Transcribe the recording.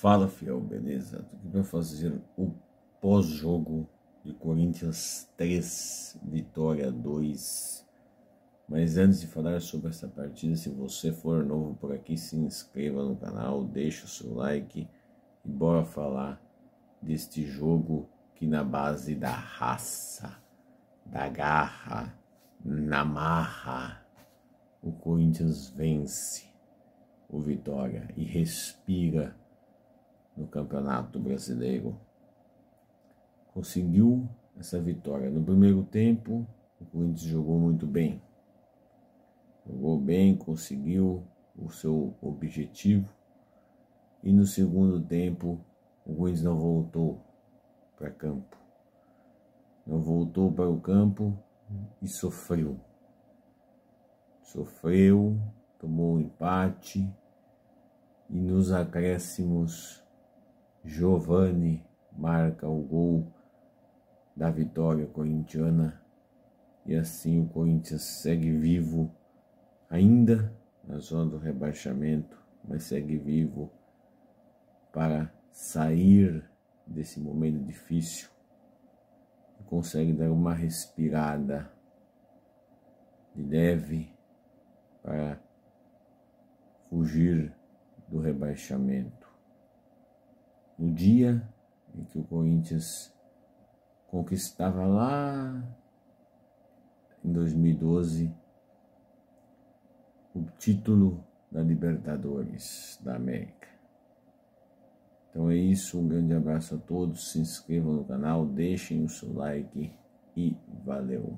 Fala fiel, beleza? Tô aqui para fazer o pós-jogo de Corinthians 3, Vitória 2. Mas antes de falar sobre essa partida, se você for novo por aqui, se inscreva no canal, deixa o seu like e bora falar deste jogo que na base da raça, da garra, na marra, o Corinthians vence o Vitória e respira no Campeonato Brasileiro. Conseguiu essa vitória. No primeiro tempo, o Corinthians jogou muito bem. Jogou bem, conseguiu o seu objetivo. E no segundo tempo, o Corinthians não voltou para campo. Não voltou para o campo e sofreu. Sofreu, tomou um empate e nos acréscimos Giovani marca o gol da vitória corintiana e assim o Corinthians segue vivo ainda na zona do rebaixamento, mas segue vivo para sair desse momento difícil e consegue dar uma respirada de leve para fugir do rebaixamento no dia em que o Corinthians conquistava lá em 2012 o título da Libertadores da América. Então é isso, um grande abraço a todos, se inscrevam no canal, deixem o seu like e valeu!